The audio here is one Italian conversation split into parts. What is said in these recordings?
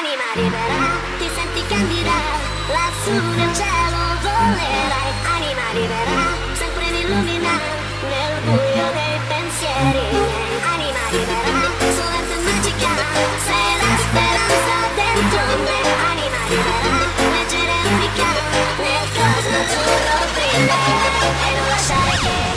l'anima libera, ti senti candida, lassù nel cielo volerai, anima libera, sempre illumina nel buio dei pensieri, anima libera, solente magica, sei la speranza dentro me, anima libera, leggera unica, nel cosmo azzurro brilla, e non lasciare che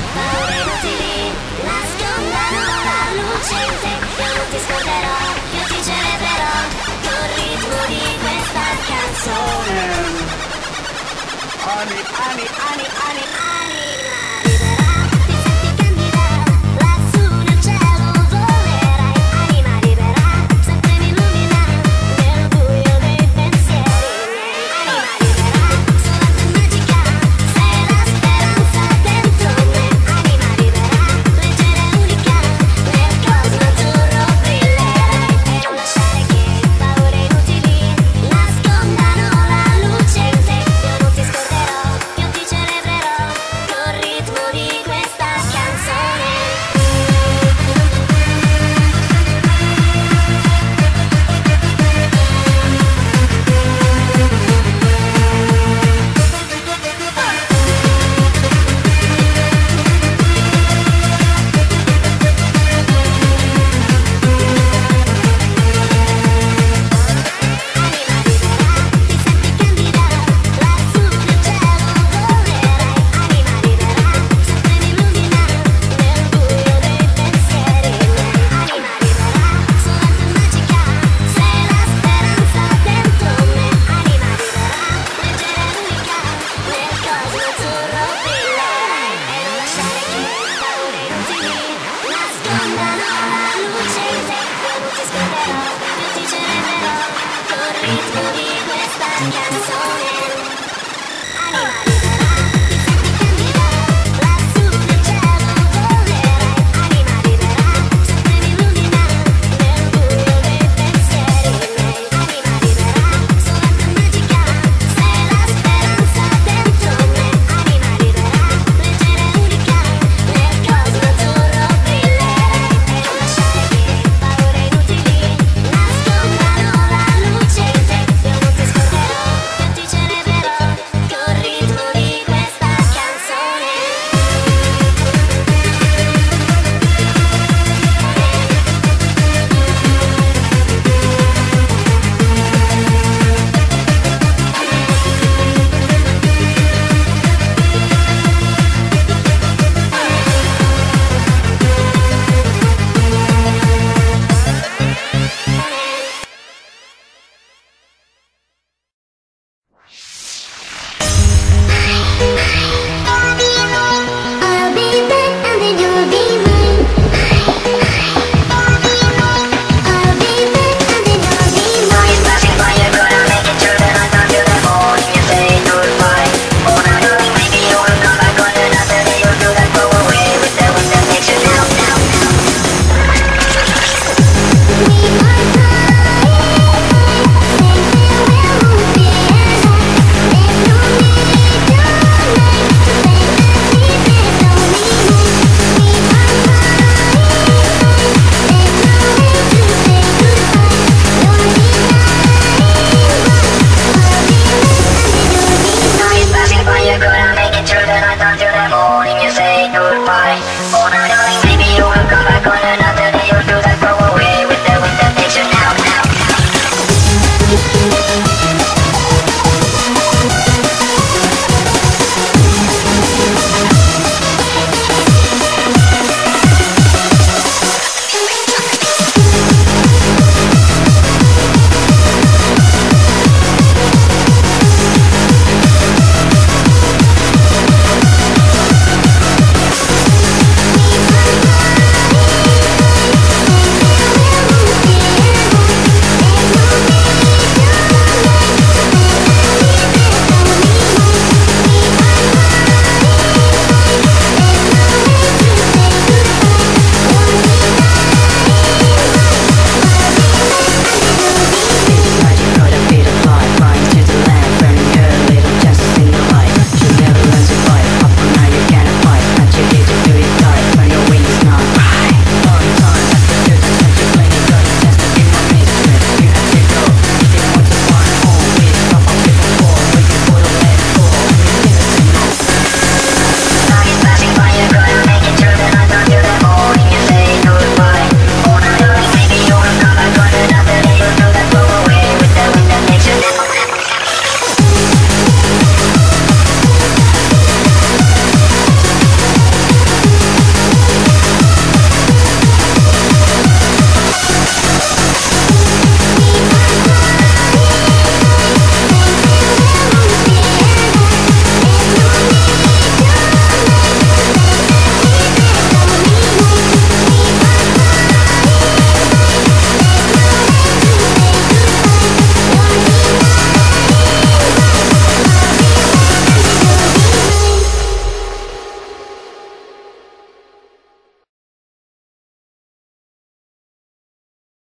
honey, honey, honey, honey. sorry.